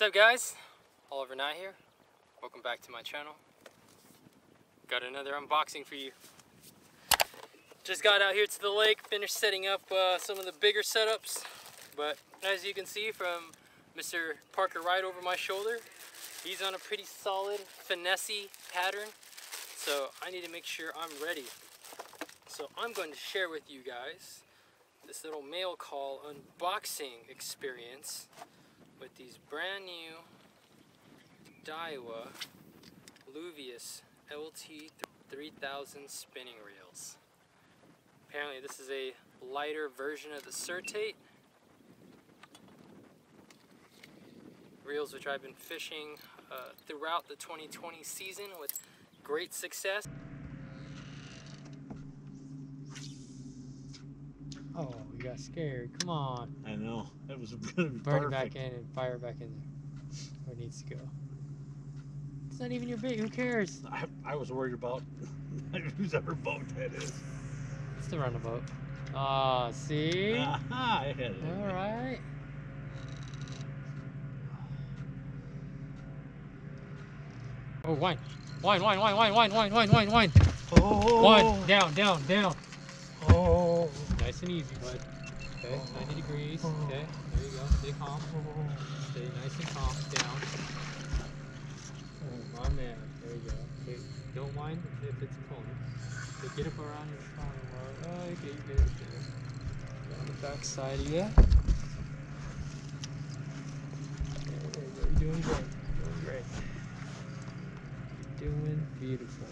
What's up guys? Oliver Ngy here. Welcome back to my channel. Got another unboxing for you. Just got out here to the lake, finished setting up uh, some of the bigger setups. But as you can see from Mr. Parker right over my shoulder, he's on a pretty solid finessey pattern. So I need to make sure I'm ready. So I'm going to share with you guys this little mail call unboxing experience with these brand new Daiwa Luvius LT 3000 spinning reels. Apparently this is a lighter version of the Certate. Reels which I've been fishing uh, throughout the 2020 season with great success. Oh, you got scared. Come on. I know. That was gonna be Burn it perfect. back in and fire back in there where it needs to go. It's not even your bait. Who cares? I, I was worried about whose ever boat that is. It's the runabout. Ah, see? Aha, I had it. All right. Oh, wine. Wine, wine, wine, wine, wine, wine, wine, wine, wine. Oh, One. Down, down, down. Nice and easy, bud. Okay, 90 degrees. Okay, there you go. Stay calm. Stay nice and calm. Down. Oh, my man. There you go. Okay, don't mind if it's pulling. Okay, get up around your rod. Oh, okay, you get it there. On the back side of you. Okay, there you go. You're doing great. Doing great. You're doing beautiful.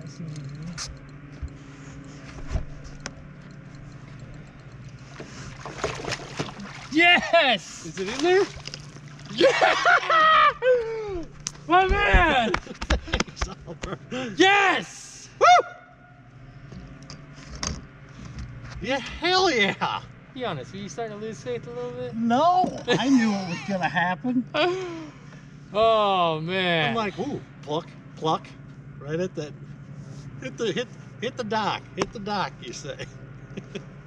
Nice and easy. Yes! is it in there? Yeah! My man! Thanks. Yes! Woo! Yeah, hell yeah. Be honest, were you starting to lose faith a little bit? No, I knew it was gonna happen. Oh man. I'm like, ooh, pluck, pluck, right at that. Hit the hit, hit the dock, hit the dock. You say.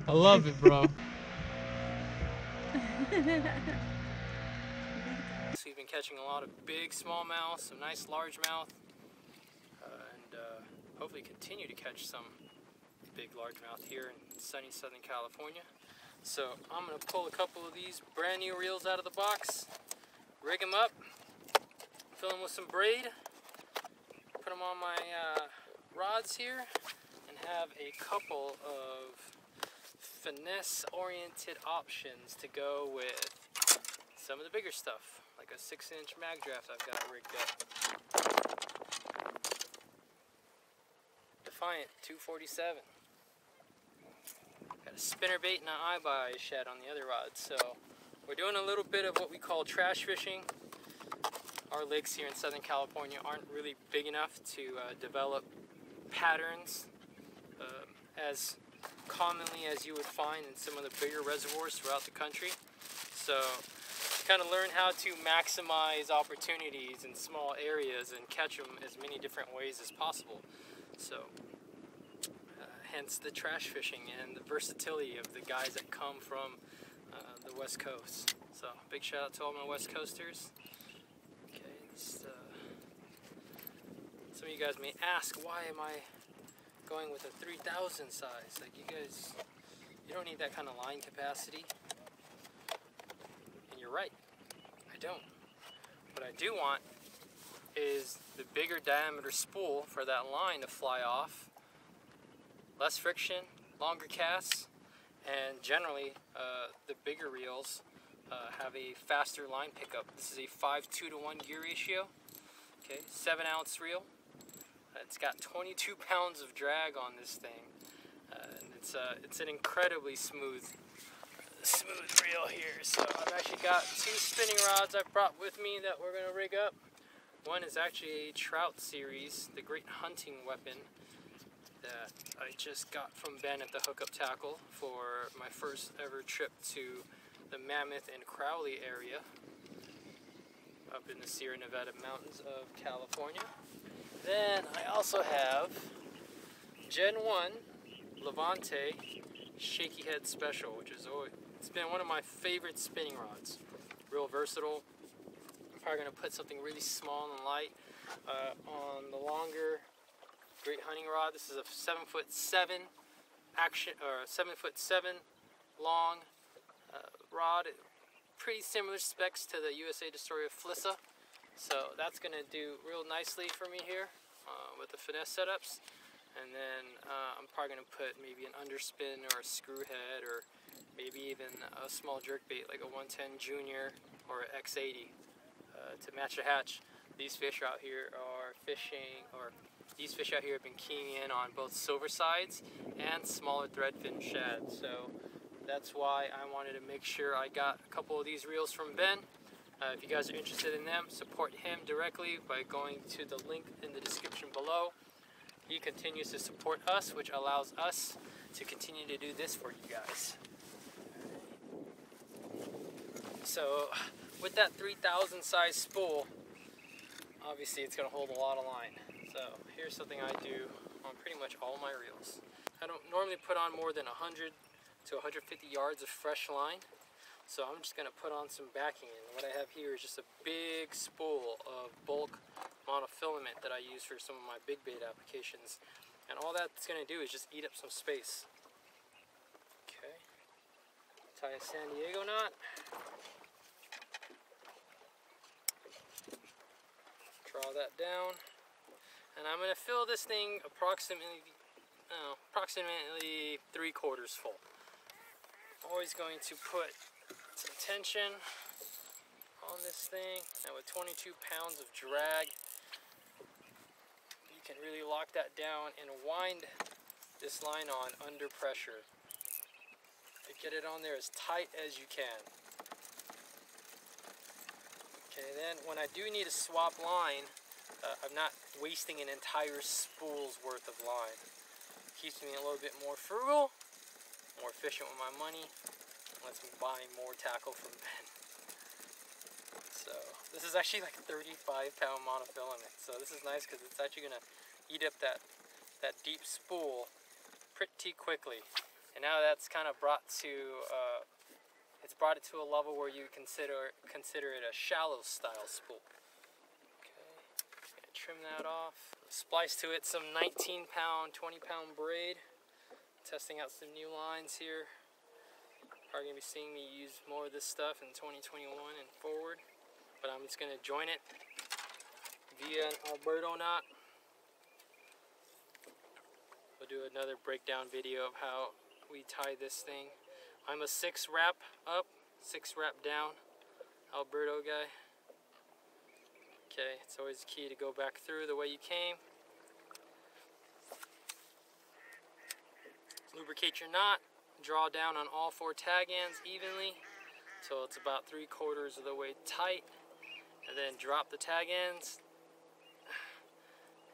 I love it, bro. so we've been catching a lot of big smallmouth, some nice largemouth, uh, and uh, hopefully continue to catch some big largemouth here in sunny Southern California. So I'm gonna pull a couple of these brand new reels out of the box, rig them up, fill them with some braid, put them on my uh, rods here, and have a couple of finesse-oriented options to go with some of the bigger stuff, like a six-inch mag draft I've got rigged up. Defiant 247. Got a spinner bait and an eye by shed on the other rod. So we're doing a little bit of what we call trash fishing. Our lakes here in Southern California aren't really big enough to uh, develop patterns um, as commonly as you would find in some of the bigger reservoirs throughout the country. So kind of learn how to maximize opportunities in small areas and catch them as many different ways as possible. So uh, hence the trash fishing and the versatility of the guys that come from uh, the West Coast. So big shout out to all my West Coasters. Okay, uh, some of you guys may ask, why am I going with a 3000 size? Like you guys, you don't need that kind of line capacity. And you're right, I don't. What I do want is the bigger diameter spool for that line to fly off, less friction, longer casts, and generally uh, the bigger reels uh, have a faster line pickup. This is a 5 2 to 1 gear ratio, okay, 7 ounce reel. It's got 22 pounds of drag on this thing, uh, and it's uh, it's an incredibly smooth smooth reel here. So I've actually got two spinning rods I've brought with me that we're gonna rig up. One is actually a Trout series, the great hunting weapon that I just got from Ben at the Hookup Tackle for my first ever trip to the Mammoth and Crowley area up in the Sierra Nevada mountains of California. Then I also have Gen 1 Levante Shaky Head Special, which is always, it's been one of my favorite spinning rods. real versatile. I'm probably gonna put something really small and light uh, on the longer great hunting rod. This is a seven foot seven action or seven foot seven long uh, rod. Pretty similar specs to the USA Destroyer Flissa. So that's gonna do real nicely for me here uh, with the finesse setups. And then uh, I'm probably gonna put maybe an underspin or a screw head or maybe even a small jerk bait like a 110 Junior or an X80 uh, to match the hatch. These fish out here are fishing, or these fish out here have been keying in on both silver sides and smaller threadfin shad. So that's why I wanted to make sure I got a couple of these reels from Ben. Uh, if you guys are interested in them, support him directly by going to the link in the description below. He continues to support us, which allows us to continue to do this for you guys. So, with that 3000 size spool, obviously it's going to hold a lot of line. So, here's something I do on pretty much all my reels. I don't normally put on more than 100 to 150 yards of fresh line. So I'm just going to put on some backing and what I have here is just a big spool of bulk monofilament that I use for some of my big bait applications. And all that's going to do is just eat up some space. Okay. Tie a San Diego knot. Draw that down. And I'm going to fill this thing approximately, oh, approximately three quarters full. Always going to put some tension on this thing. And with 22 pounds of drag, you can really lock that down and wind this line on under pressure get it on there as tight as you can. Okay, then when I do need to swap line, uh, I'm not wasting an entire spool's worth of line. Keeps me a little bit more frugal, more efficient with my money, lets me buy more tackle from Ben. So this is actually like 35 pound monofilament. So this is nice because it's actually gonna eat up that, that deep spool pretty quickly. And now that's kind of brought to, uh, it's brought it to a level where you consider, consider it a shallow style spool. Okay, trim that off. Splice to it some 19 pound, 20 pound braid. Testing out some new lines here. Are going to be seeing me use more of this stuff in 2021 and forward. But I'm just going to join it via an Alberto knot. We'll do another breakdown video of how we tie this thing. I'm a six wrap up, six wrap down Alberto guy. Okay, it's always key to go back through the way you came. Lubricate your knot draw down on all four tag ends evenly until it's about three quarters of the way tight and then drop the tag ends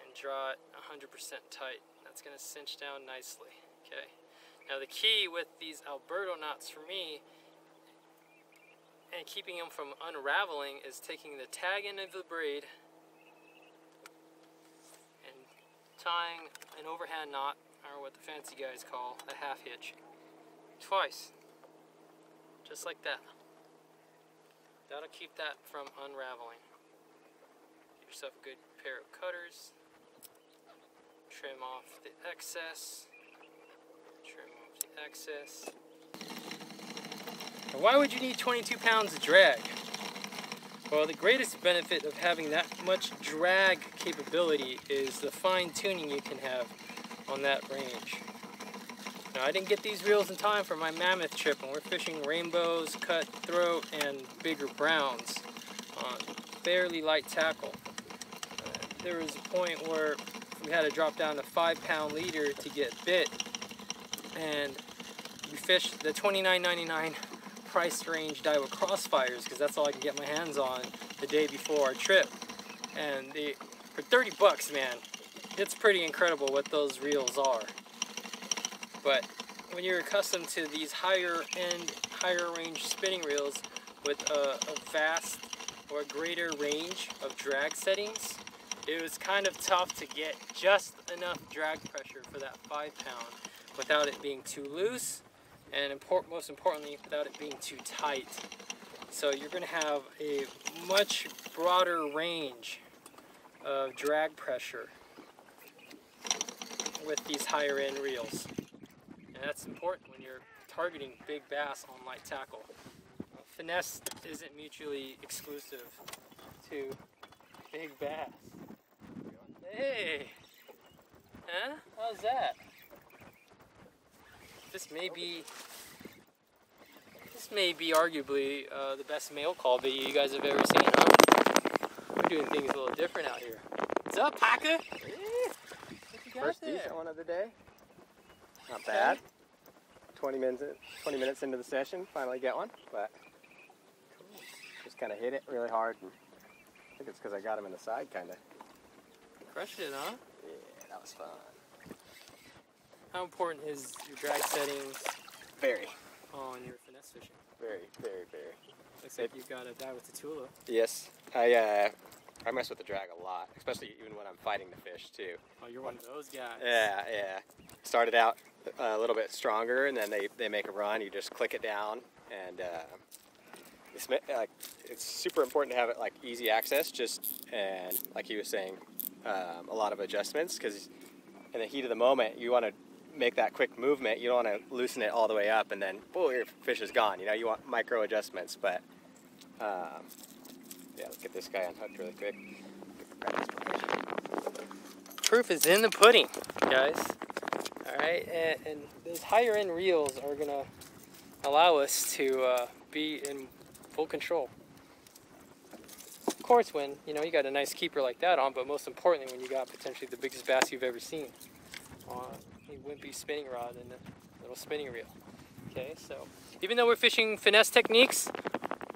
and draw it 100% tight. That's going to cinch down nicely. Okay. Now the key with these Alberto knots for me and keeping them from unraveling is taking the tag end of the braid and tying an overhand knot or what the fancy guys call a half hitch twice. Just like that. That'll keep that from unraveling. Get yourself a good pair of cutters. Trim off the excess. Trim off the excess. Now why would you need 22 pounds of drag? Well, the greatest benefit of having that much drag capability is the fine tuning you can have on that range. Now I didn't get these reels in time for my mammoth trip and we're fishing rainbows, cutthroat, and bigger browns on fairly light tackle. Uh, there was a point where we had to drop down to five pound leader to get bit and we fished the $29.99 price range Daiwa Crossfires because that's all I can get my hands on the day before our trip. And they, for 30 bucks, man, it's pretty incredible what those reels are. But when you're accustomed to these higher end, higher range spinning reels with a, a vast or greater range of drag settings, it was kind of tough to get just enough drag pressure for that five pound without it being too loose and import, most importantly without it being too tight. So you're going to have a much broader range of drag pressure with these higher end reels. And that's important when you're targeting big bass on light tackle. Uh, finesse isn't mutually exclusive to big bass. Hey! Huh? How's that? This may be this may be arguably uh, the best mail call video you guys have ever seen, huh? We're doing things a little different out here. What's up, Paca? First decent one of the day. Not bad. 20 minutes, 20 minutes into the session, finally get one, but just kind of hit it really hard. And I think it's because I got him in the side, kind of. Crushed it, huh? Yeah, that was fun. How important is your drag settings Very, on your finesse fishing? very, very, very. Looks like you've got a Daiwa Tatula. Yes, I uh, I mess with the drag a lot, especially even when I'm fighting the fish too. Oh, you're one of those guys. Yeah, yeah. Started out a little bit stronger, and then they, they make a run. You just click it down, and uh, it's like it's super important to have it like easy access. Just and like he was saying, um, a lot of adjustments because in the heat of the moment, you want to make that quick movement. You don't want to loosen it all the way up, and then oh, your fish is gone. You know, you want micro adjustments, but. Um, yeah, let's get this guy unhooked really quick. Proof is in the pudding, guys. Right, and, and those higher end reels are gonna allow us to uh, be in full control. Of course, when you know you got a nice keeper like that on, but most importantly, when you got potentially the biggest bass you've ever seen on a wimpy spinning rod and a little spinning reel. Okay, so even though we're fishing finesse techniques,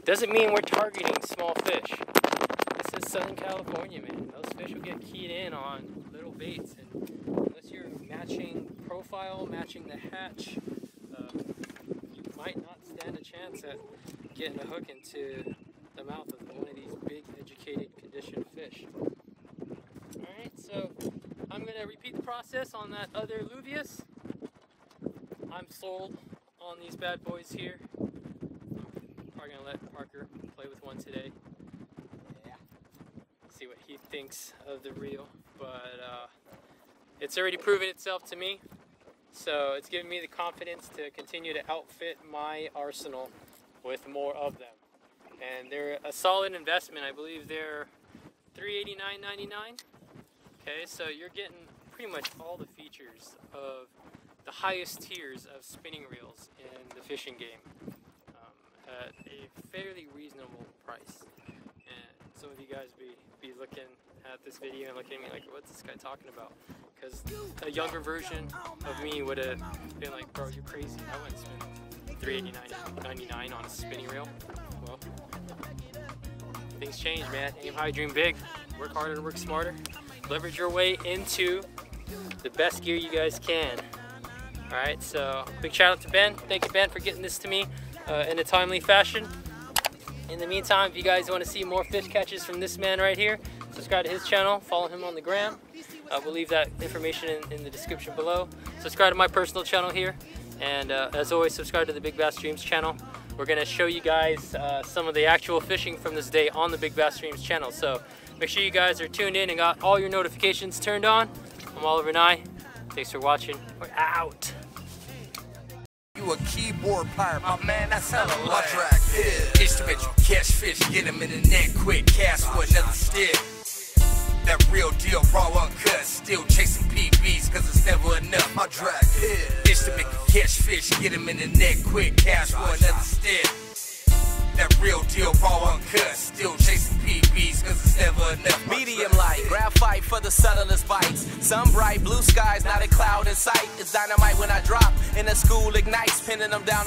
doesn't mean we're targeting small fish. This is Southern California, man. Those fish will get keyed in on little baits, and unless you're matching profile, matching the hatch, uh, you might not stand a chance at getting a hook into the mouth of one of these big, educated, conditioned fish. Alright, so I'm going to repeat the process on that other Luvius. I'm sold on these bad boys here probably gonna let Parker play with one today. Yeah. See what he thinks of the reel, but uh, it's already proven itself to me. So it's given me the confidence to continue to outfit my arsenal with more of them. And they're a solid investment. I believe they're $389.99. Okay, so you're getting pretty much all the features of the highest tiers of spinning reels in the fishing game um, at a fairly reasonable price. And some of you guys be, be looking at this video and looking at me like, what's this guy talking about? Because a younger version of me would have been like, bro, you're crazy. I wouldn't spend $389.99 on a spinning reel. Well, things change, man. Aim high, dream big. Work harder, work smarter. Leverage your way into the best gear you guys can. All right, so big shout out to Ben. Thank you, Ben, for getting this to me uh, in a timely fashion. In the meantime, if you guys want to see more fish catches from this man right here, subscribe to his channel, follow him on the gram. Uh, we'll leave that information in, in, the description below. Subscribe to my personal channel here. And uh, as always, subscribe to the Big Bass Dreams channel. We're going to show you guys uh, some of the actual fishing from this day on the Big Bass Dreams channel. So make sure you guys are tuned in and got all your notifications turned on. I'm Oliver Ngy. Thanks for watching. We're out a keyboard pirate, my man, that's hella My track is? Instrument, you catch fish, get him in the net quick, cast for another stick. That real deal, raw uncut, still chasing PBs, cause it's never enough. My track is? Instrument, you catch fish, get him in the net quick, cash for Sun bright, blue skies, not a cloud in sight. It's dynamite when I drop, and the school ignites, pinning them down.